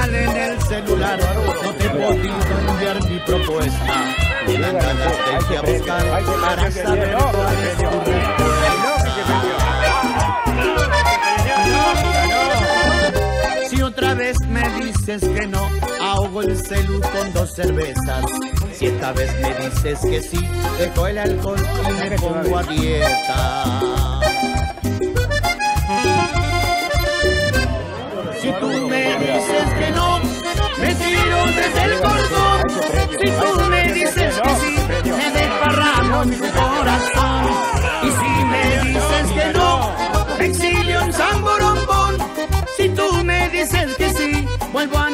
señal en el celular, no te podido enviar mi propuesta. Me dan ganas de irte a buscar para saber cuál es tu respuesta. Si otra vez me dices que no, ahogo el celu con dos cervezas. Si esta vez me dices que sí, dejo el alcohol y me pongo a dieta. Tú me dices que no, me tiro desde el cordón. Si tú me dices que sí, me desparramo en corazón. Y si me dices que no, exilio en San Borombón. Si tú me dices que sí, vuelvo a